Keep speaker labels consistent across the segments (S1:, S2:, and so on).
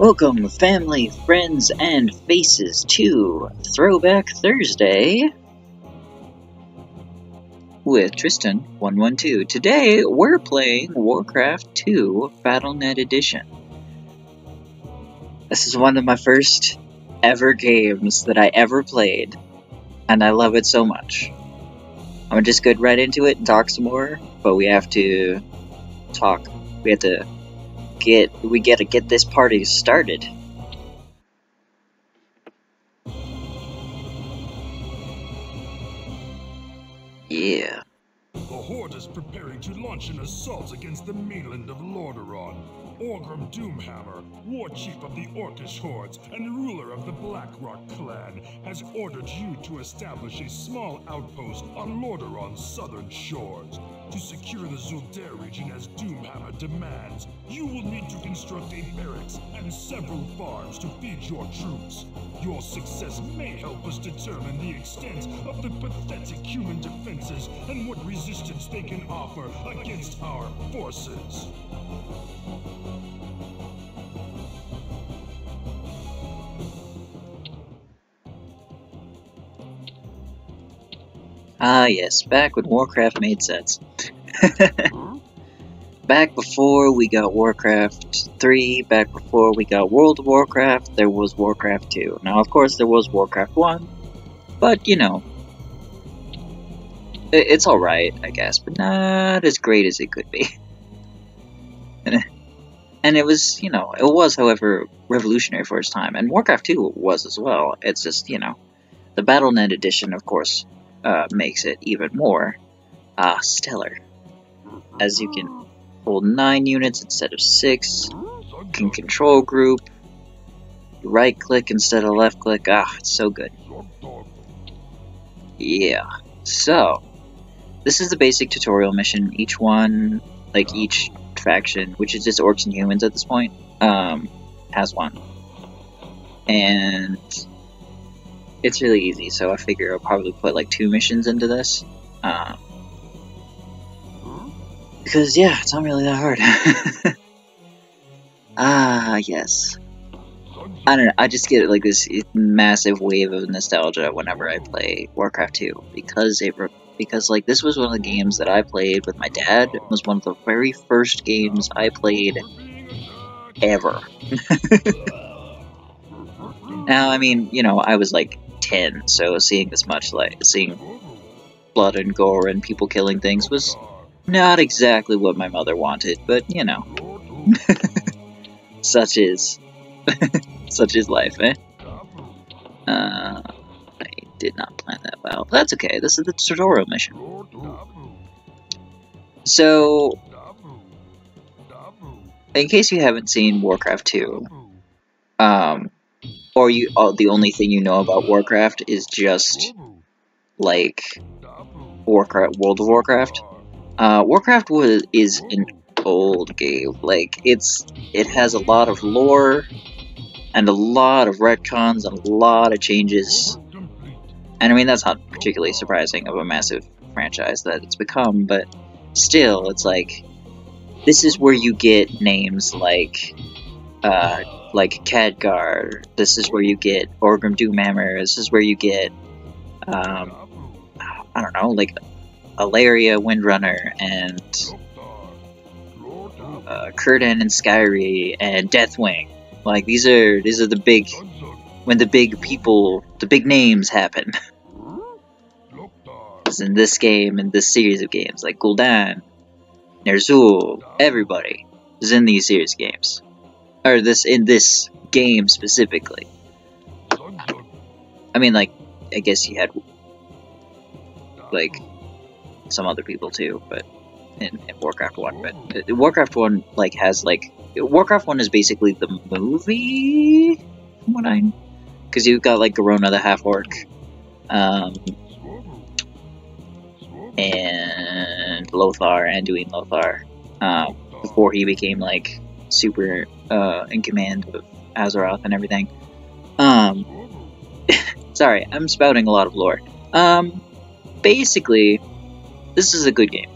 S1: Welcome, family, friends, and faces to Throwback Thursday with Trystan112. Today, we're playing Warcraft 2 Battle.net Edition. This is one of my first ever games that I ever played, and I love it so much. I'm just get right into it and talk some more, but we have to talk. We have to get we gotta get this party started. Yeah.
S2: The Horde is preparing to launch an assault against the mainland of Lordaeron. Orgrim Doomhammer, war chief of the Orcish hordes and ruler of the Blackrock clan, has ordered you to establish a small outpost on Lordaeron's southern shores. To secure the Zul'Dare region as Doomhammer demands, you will need to construct a barracks and several farms to feed your troops. Your success may help us determine the extent of the pathetic human defenses and what resistance they can offer against our forces.
S1: Ah, yes, back when Warcraft made sense. back before we got Warcraft 3, back before we got World of Warcraft, there was Warcraft 2. Now, of course, there was Warcraft 1, but, you know, it, it's alright, I guess, but not as great as it could be. and it was, you know, it was, however, revolutionary for its time, and Warcraft 2 was as well. It's just, you know, the Battle.net edition, of course, uh, makes it even more uh, stellar. As you can hold 9 units instead of 6, you can control group, right click instead of left click, ah, it's so good. Yeah, so, this is the basic tutorial mission. Each one, like each faction, which is just orcs and humans at this point, um, has one. And it's really easy, so I figure I'll probably put like two missions into this. Um, because, yeah, it's not really that hard. ah, yes. I don't know, I just get like this massive wave of nostalgia whenever I play Warcraft 2 because it because like this was one of the games that I played with my dad. It was one of the very first games I played ever. now, I mean, you know, I was like 10, so seeing this much, like, seeing blood and gore and people killing things was not exactly what my mother wanted, but, you know. such is... such is life, eh? Uh, I did not plan that well. But that's okay, this is the tutorial mission. So, in case you haven't seen Warcraft 2, um, or you uh, the only thing you know about Warcraft is just like Warcraft, World of Warcraft. Uh, Warcraft was is an old game. Like it's it has a lot of lore and a lot of retcons and a lot of changes. And I mean that's not particularly surprising of a massive franchise that it's become, but still, it's like this is where you get names like uh, like Khadgar. This is where you get Orgrim Doomhammer. This is where you get, um, I don't know, like Alleria Windrunner and uh, and Sky'ree and Deathwing. Like these are these are the big when the big people, the big names happen. in this game, in this series of games, like Gul'dan, Ner'zhul, everybody is in these series games or this in this game specifically. I mean, like, I guess you had like some other people too, but in, in Warcraft One. But Warcraft One like has like Warcraft One is basically the movie. What I, because you've got like Garona the half orc, um, and Lothar, Anduin Lothar, uh, before he became like super uh, in command of Azeroth and everything. Um, sorry, I'm spouting a lot of lore. Um, basically, this is a good game.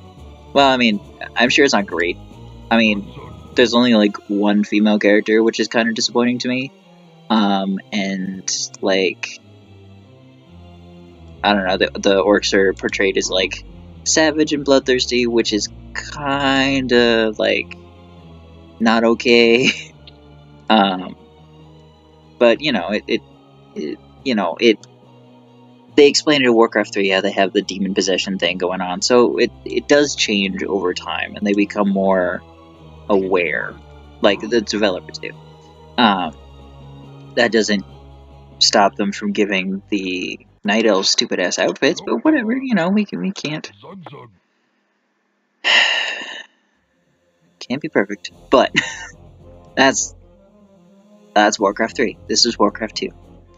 S1: Well, I mean, I'm sure it's not great. I mean, there's only like one female character, which is kind of disappointing to me. Um, and like, I don't know, the, the orcs are portrayed as like savage and bloodthirsty, which is kind of like not okay. um, but you know, it, it, it, you know, it. They explain it in Warcraft 3 how they have the demon possession thing going on, so it it does change over time, and they become more aware, like the developers do. Um, that doesn't stop them from giving the night elves stupid ass outfits, but whatever, you know, we can we can't can't be perfect. But that's that's Warcraft 3. This is Warcraft 2.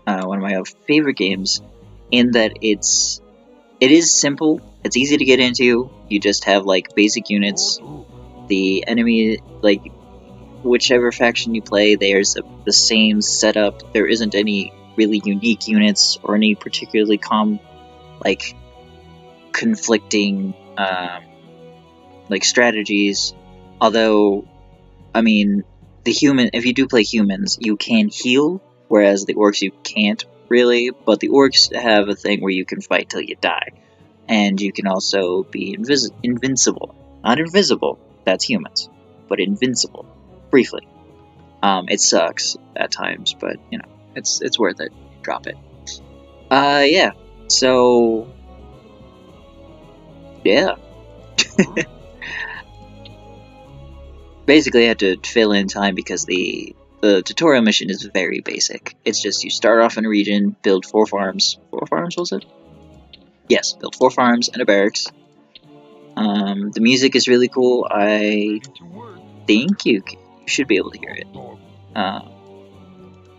S1: Uh, one of my favorite games in that it's it is simple, it's easy to get into. You just have like basic units. The enemy like whichever faction you play, there's a, the same setup. There isn't any really unique units or any particularly com like conflicting um, like strategies. Although, I mean, the human if you do play humans, you can heal, whereas the orcs you can't really. But the orcs have a thing where you can fight till you die, and you can also be invis- invincible. Not invisible, that's humans, but invincible briefly. Um, it sucks at times, but you know, it's it's worth it. Drop it. Uh, yeah. So, yeah. Basically, I had to fill in time because the the tutorial mission is very basic. It's just you start off in a region, build four farms. Four farms was it? Yes, build four farms and a barracks. Um, the music is really cool. I think you can you should be able to hear it. Uh,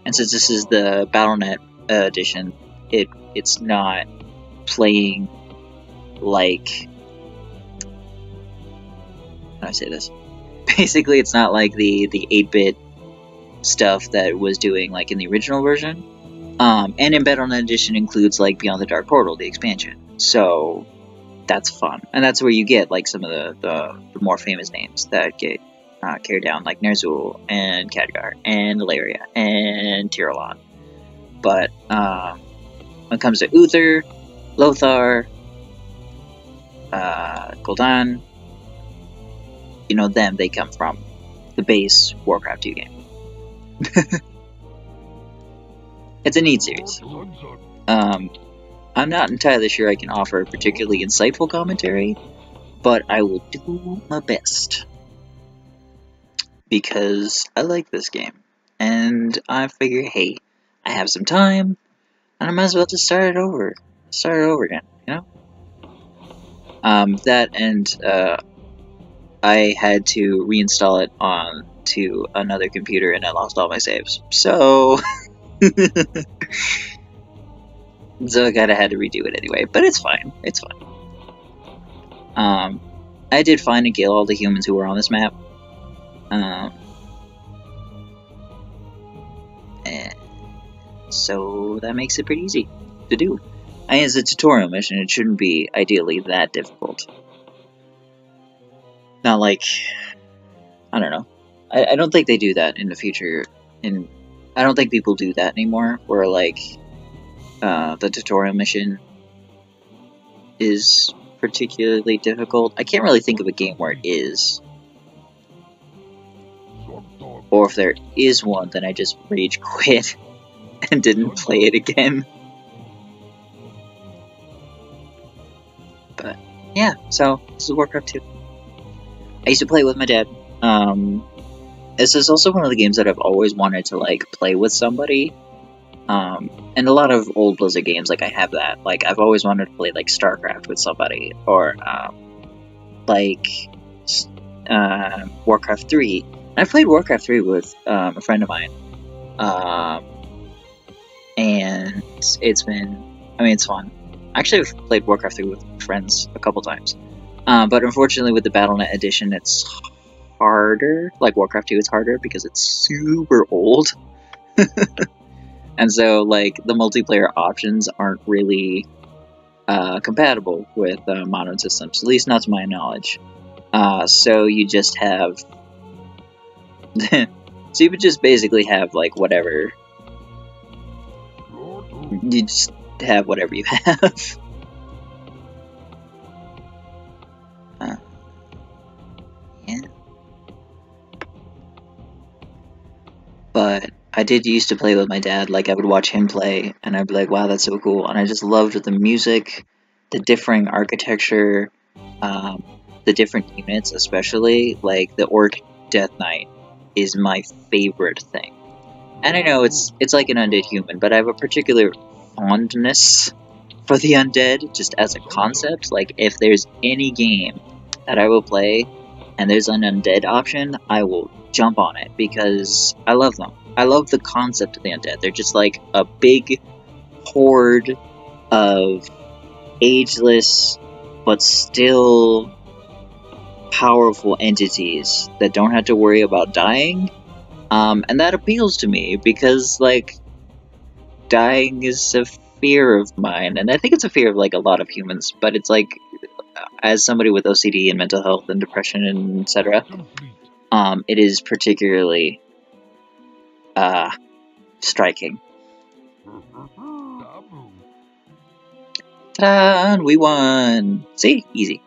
S1: and since this is the Battle.net uh, edition, it it's not playing like how do I say this? Basically, it's not like the the 8-bit stuff that was doing like in the original version. Um, and in Battle.net Edition includes like Beyond the Dark Portal, the expansion. So that's fun, and that's where you get like some of the, the, the more famous names that get uh, carry down like Ner'zhul and Khadgar and Alleria and Turalyon. But um, when it comes to Uther, Lothar, uh, Gul'dan, you know them, they come from the base Warcraft 2 game. it's a neat series. Um, I'm not entirely sure I can offer a particularly insightful commentary, but I will do my best because I like this game. And I figure, hey, I have some time, and I might as well just start it over. Start it over again, you know? Um, that and uh, I had to reinstall it on to another computer and I lost all my saves. So, so I kinda had to redo it anyway, but it's fine. It's fine. Um, I did find and kill all the humans who were on this map. Um, and so that makes it pretty easy to do. I it's a tutorial mission, it shouldn't be ideally that difficult. Not like, I don't know. I, I don't think they do that in the future. In I don't think people do that anymore, where like, uh, the tutorial mission is particularly difficult. I can't really think of a game where it is. Or if there is one, then I just rage quit and didn't play it again. But yeah, so this is Warcraft 2. I used to play with my dad. Um, this is also one of the games that I've always wanted to like play with somebody. Um, and a lot of old Blizzard games, like I have that. Like I've always wanted to play like StarCraft with somebody, or um, like uh, Warcraft 3 I played Warcraft 3 with um, a friend of mine. Um, and it's been, I mean, it's fun. Actually, I've played Warcraft 3 with friends a couple times. Uh, but unfortunately, with the Battle.net edition, it's harder. Like Warcraft 2, is harder because it's super old. and so, like, the multiplayer options aren't really uh, compatible with uh, modern systems, at least not to my knowledge. Uh, so you just have so you would just basically have like whatever. You just have whatever you have. I did used to play with my dad. Like I would watch him play, and I'd be like, "Wow, that's so cool!" And I just loved the music, the differing architecture, um, the different units, especially like the Orc Death Knight is my favorite thing. And I know it's it's like an undead human, but I have a particular fondness for the undead just as a concept. Like if there's any game that I will play and there's an undead option, I will jump on it because I love them. I love the concept of the undead. They're just like a big horde of ageless but still powerful entities that don't have to worry about dying. Um, and that appeals to me because, like, dying is a fear of mine. And I think it's a fear of, like, a lot of humans. But it's like, as somebody with OCD and mental health and depression and etc., um, it is particularly uh, striking. Ta-da! We won! See? Easy.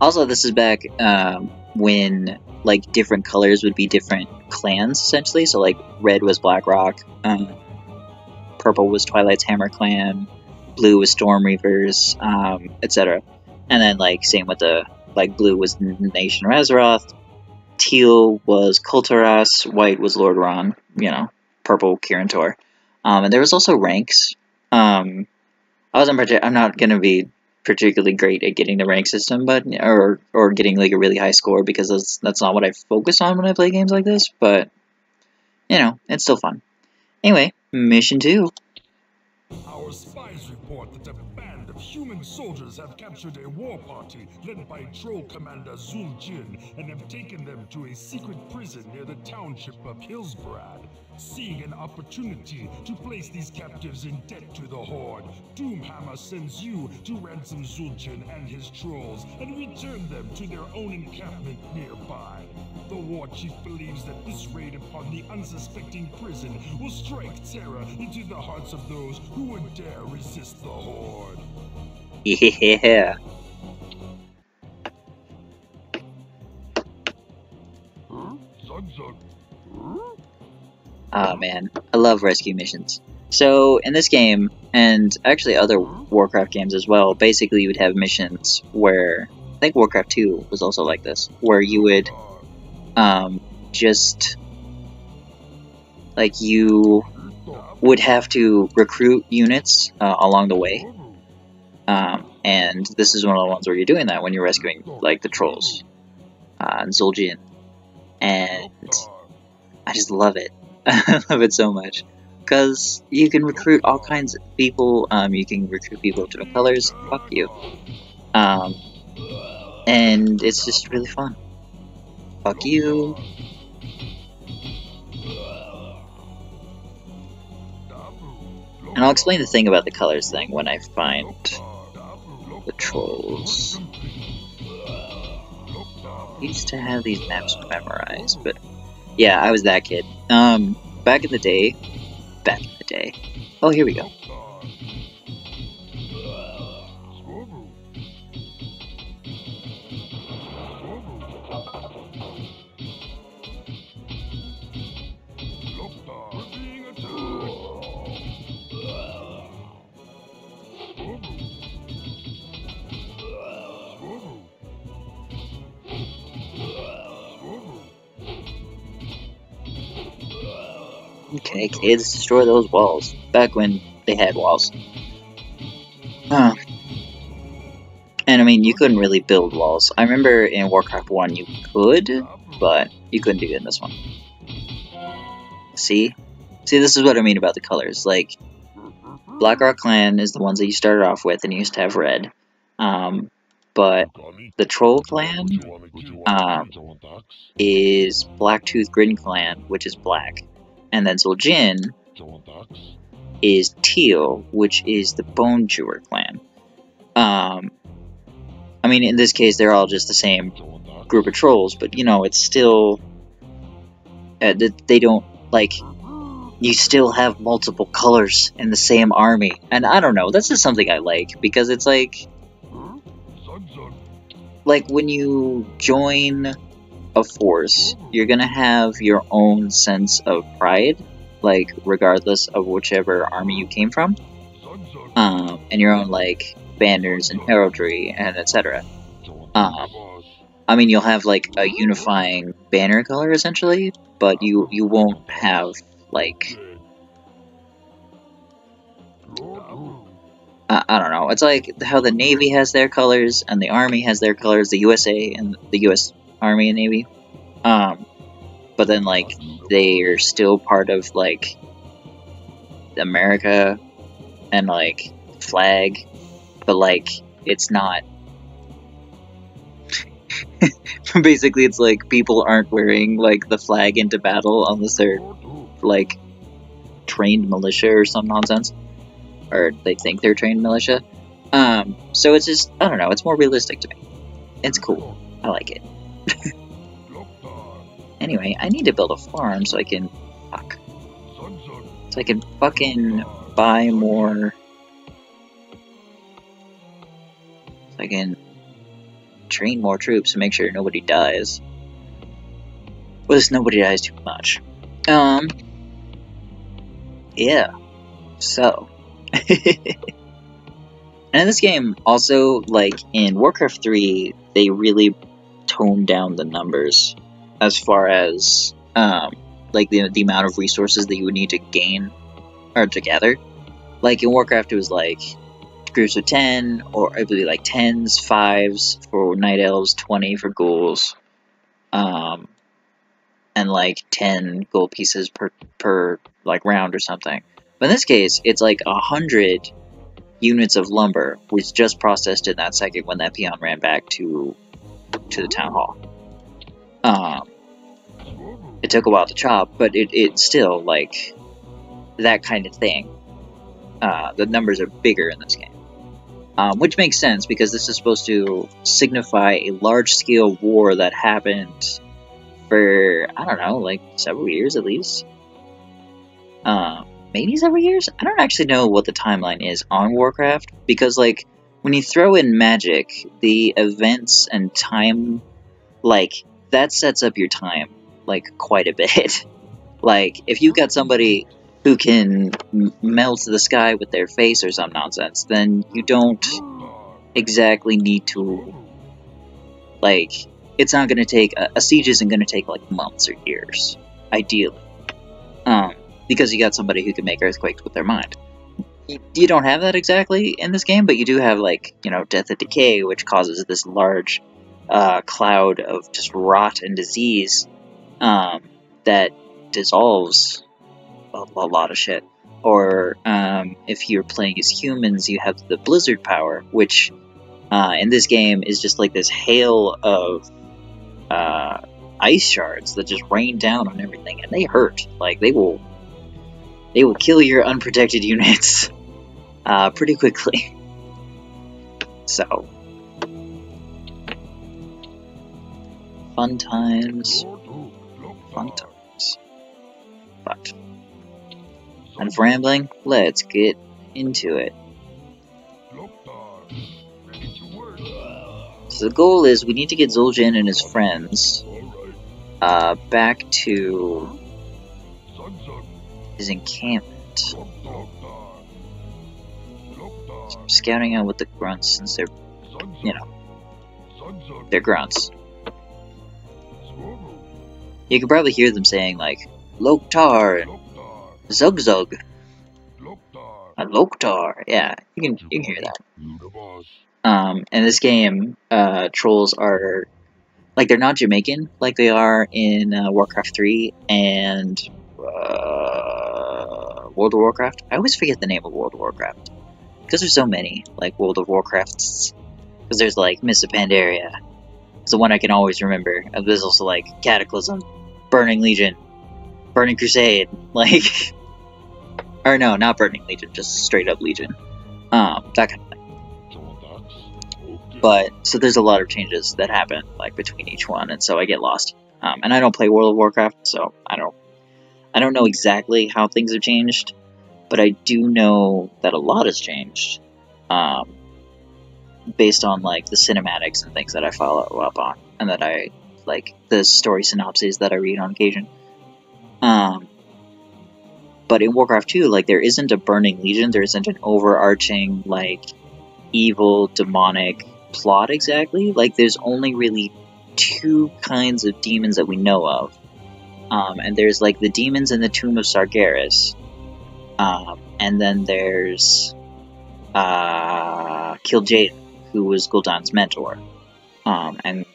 S1: Also, this is back um, when like different colors would be different clans essentially. So like red was Blackrock, um, purple was Twilight's Hammer clan, blue was Storm Reavers, um, etc. And then like same with the like blue was Nation Azeroth, teal was Kul-Tiras, white was Lordaeron, you know, purple Kirin Tor. Um, and there was also ranks. Um, I wasn't. I'm not gonna be particularly great at getting the rank system, but or or getting like a really high score because that's that's not what I focus on when I play games like this. But you know, it's still fun. Anyway, mission two.
S2: Our spies report that a band of human soldiers have captured a war party led by Troll Commander Zul'jin and have taken them to a secret prison near the township of Hillsbrad. Seeing an opportunity to place these captives in debt to the Horde, Doomhammer sends you to ransom Zul'jin and his trolls and return them to their own encampment nearby. The war chief believes that this raid upon the unsuspecting prison will strike terror into the hearts of those who would dare resist the Horde.
S1: Yeah. Oh man, I love rescue missions. So in this game, and actually other Warcraft games as well, basically you would have missions where I think Warcraft 2 was also like this, where you would um, just like you would have to recruit units uh, along the way. Um, and this is one of the ones where you're doing that when you're rescuing like the trolls uh, and Zul'jin. And I just love it. I love it so much because you can recruit all kinds of people. Um, you can recruit people of different colors. Fuck you. Um, and it's just really fun. Fuck you. And I'll explain the thing about the colors thing when I find the trolls. I used to have these maps memorized, but yeah, I was that kid. Um, back in the day, back in the day. Oh, here we go. Okay, kids, destroy those walls. Back when they had walls. Huh. And I mean, you couldn't really build walls. I remember in Warcraft 1 you could, but you couldn't do it in this one. See? See, this is what I mean about the colors. Like, Black Blackrock Clan is the ones that you started off with and you used to have red. Um, but the Troll Clan um, is Blacktooth Grin Clan, which is black. And then Zul'jin is Teal, which is the Bone Chewer clan. Um, I mean, in this case, they're all just the same group of trolls, but you know, it's still uh, they don't like you still have multiple colors in the same army, and I don't know. That's just something I like because it's like like when you join a force, you're gonna have your own sense of pride, like regardless of whichever army you came from, um, and your own like banners and heraldry and etc. Um, I mean, you'll have like a unifying banner color essentially, but you you won't have like I, I don't know. It's like how the Navy has their colors and the Army has their colors, the USA and the U.S. Army and Navy. Um, but then like they're still part of like America and like flag, but like it's not. Basically, it's like people aren't wearing like the flag into battle unless they're like trained militia or some nonsense or they think they're trained militia. Um, so it's just, I don't know, it's more realistic to me. It's cool. I like it. Anyway, I need to build a farm so I can, fuck. So I can fucking buy more, so I can train more troops to make sure nobody dies. Well, this nobody dies too much. Um, yeah. So, and in this game, also, like in Warcraft 3, they really toned down the numbers as far as um, like the, the amount of resources that you would need to gain or to gather. Like in Warcraft, it was like groups of 10, or I believe like 10s, 5s for Night Elves, 20 for ghouls, um, and like 10 gold pieces per, per like round or something. But in this case, it's like a hundred units of lumber was just processed in that second when that peon ran back to to the town hall. Um, it took a while to chop, but it, it still like that kind of thing. Uh, the numbers are bigger in this game. Um, which makes sense because this is supposed to signify a large scale war that happened for, I don't know, like several years at least. Um, maybe several years? I don't actually know what the timeline is on Warcraft because, like, when you throw in magic, the events and time, like, that sets up your time, like, quite a bit. like, if you've got somebody who can melt the sky with their face or some nonsense, then you don't exactly need to, like, it's not going to take, a, a siege isn't going to take, like, months or years, ideally. Um, because you got somebody who can make earthquakes with their mind. You don't have that exactly in this game, but you do have like you know death and decay, which causes this large uh, cloud of just rot and disease um, that dissolves a, a, lot of shit. Or um, if you're playing as humans, you have the blizzard power, which uh, in this game is just like this hail of uh, ice shards that just rain down on everything, and they hurt. Like they will they will kill your unprotected units uh, pretty quickly. So, fun times, fun times. But, enough rambling, let's get into it. So the goal is we need to get Zul'jin and his friends uh, back to his encampment. Scouting out with the grunts since they're, you know, they're grunts. You can probably hear them saying like Loktar and Zug And Loktar, yeah, you can you can hear that. Um, in this game, uh, trolls are like they're not Jamaican like they are in uh, Warcraft 3 and uh, World of Warcraft. I always forget the name of World of Warcraft because there's so many like World of Warcrafts. Because there's like Mists of Pandaria. It's the one I can always remember. There's also like Cataclysm, Burning Legion, Burning Crusade. Like Or no, not Burning Legion, just straight up Legion. Um, that kind of thing. But so there's a lot of changes that happen like between each one, and so I get lost. Um, and I don't play World of Warcraft, so I don't I don't know exactly how things have changed, but I do know that a lot has changed. Um, based on like the cinematics and things that I follow up on, and that I like the story synopses that I read on occasion. Um, but in Warcraft 2, like there isn't a burning legion, there isn't an overarching like evil demonic plot exactly. Like there's only really two kinds of demons that we know of. Um, and there's like the demons in the tomb of Sargeras. Um, and then there's uh, Kil'jaeden, who was Gul'dan's mentor. Um, and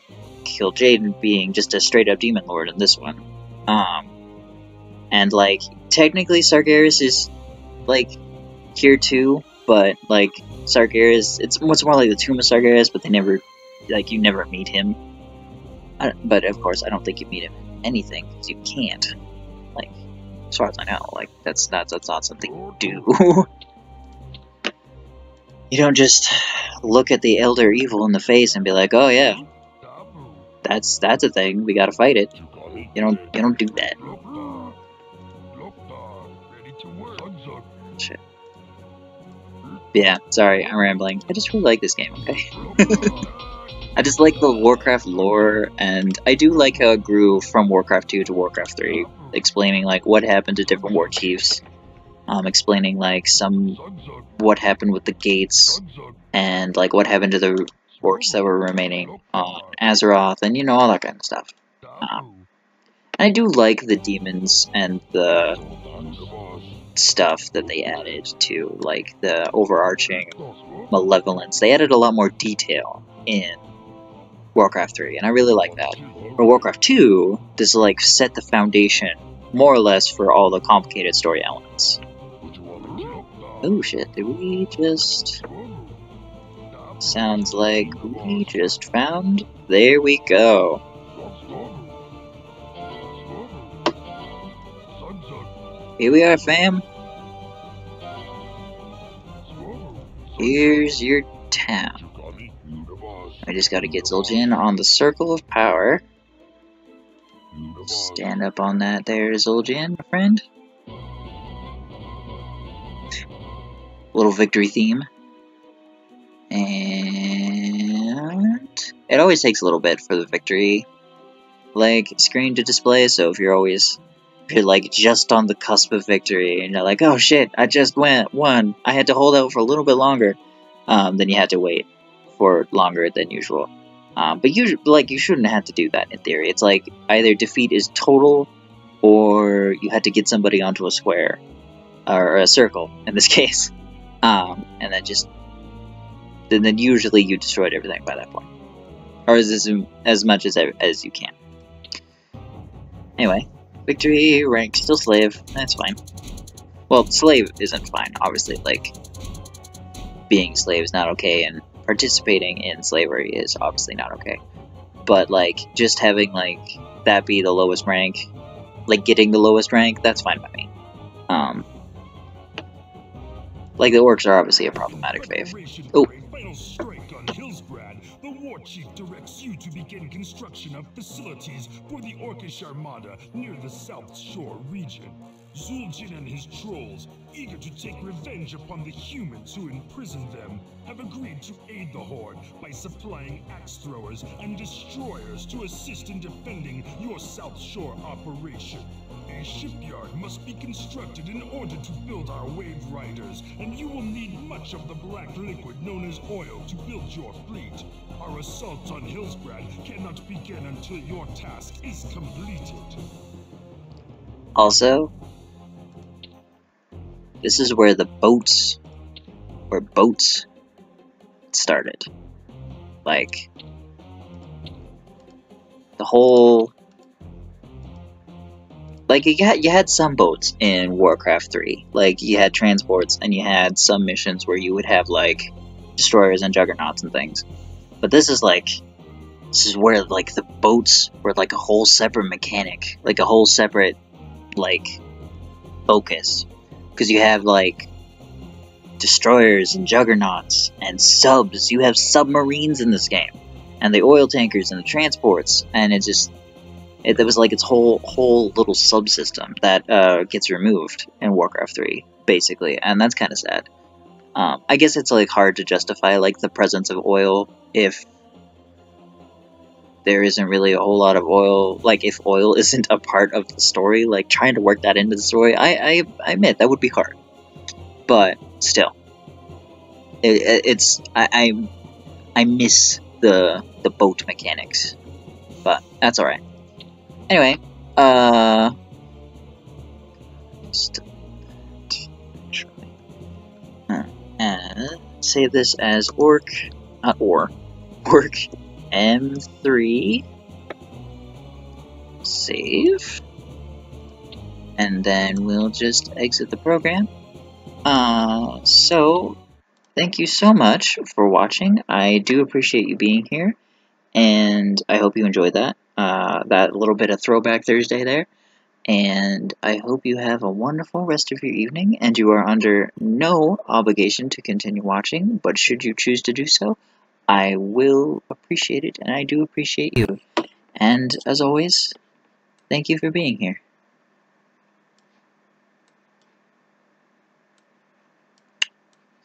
S1: Kil'jaeden being just a straight up demon lord in this one. Um, and like technically Sargeras is like here too, but like Sargeras, it's much more like the Tomb of Sargeras, but they never, like you never meet him. But of course, I don't think you meet him anything because you can't. Like, as far as I know, like that's not that's not something you do. you don't just look at the Elder Evil in the face and be like, "Oh yeah, that's that's a thing. We gotta fight it." You don't you don't do that. Shit. Yeah, sorry, I'm rambling. I just really like this game. Okay. I just like the Warcraft lore, and I do like how it grew from Warcraft 2 to Warcraft 3, explaining like what happened to different war chiefs, um, explaining like some what happened with the gates, and like what happened to the orcs that were remaining on Azeroth, and you know all that kind of stuff. Um, I do like the demons and the stuff that they added to like the overarching malevolence. They added a lot more detail in Warcraft 3, and I really like that. For Warcraft 2, this like set the foundation more or less for all the complicated story elements. Oh shit, did we just... Sounds like we just found... There we go. Here we are, fam. Here's your town. I just gotta get Zul'jin on the Circle of Power. Stand up on that there, Zul'jin, my friend. Little victory theme. And it always takes a little bit for the victory like screen to display, so if you're always you're like just on the cusp of victory and you're like, oh shit, I just went won. I had to hold out for a little bit longer. Um, then you had to wait for longer than usual. Um, but you like you shouldn't have to do that in theory. It's like either defeat is total, or you had to get somebody onto a square or a circle in this case, um, and then just then, then usually you destroyed everything by that point, or as as much as as you can. Anyway, victory rank still slave. That's fine. Well, slave isn't fine. Obviously, like being slave is not okay, and participating in slavery is obviously not okay. But like just having like that be the lowest rank, like getting the lowest rank, that's fine by me. Um, like the orcs are obviously a problematic fave. Oh. Chief directs you to begin construction of facilities for the Orcish Armada near the South Shore region. Zul'jin and his trolls, eager to take revenge upon the humans who imprisoned them, have agreed to aid the Horde by supplying axe throwers and destroyers to assist in defending your South Shore operation. A shipyard must be constructed in order to build our wave riders, and you will need much of the black liquid known as oil to build your fleet. Our assault on Hillsbrad cannot begin until your task is completed. Also, this is where the boats, where boats started. Like, the whole like you had you had some boats in Warcraft 3. Like you had transports and you had some missions where you would have like destroyers and juggernauts and things. But this is like this is where like the boats were like a whole separate mechanic, like a whole separate like focus Because you have, like, destroyers and juggernauts and subs. You have submarines in this game. And the oil tankers and the transports. And it just. It, was like its whole whole little subsystem that uh, gets removed in Warcraft 3, basically. And that's kind of sad. Um, I guess it's like hard to justify like the presence of oil if there isn't really a whole lot of oil. Like if oil isn't a part of the story, like trying to work that into the story, I I, I admit that would be hard. But still, it, it, it's I, I I miss the the boat mechanics, but that's all right. Anyway, uh. And save this as orc, not or, orc M3. Save. And then we'll just exit the program. Uh, so, thank you so much for watching. I do appreciate you being here, and I hope you enjoyed that. Uh, that little bit of throwback Thursday there. And I hope you have a wonderful rest of your evening, and you are under no obligation to continue watching, but should you choose to do so, I will appreciate it, and I do appreciate you. And as always, thank you for being here.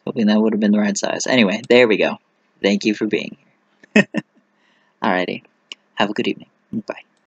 S1: Hoping that would have been the right size. Anyway, there we go. Thank you for being here. Alrighty. Have a good evening. Bye.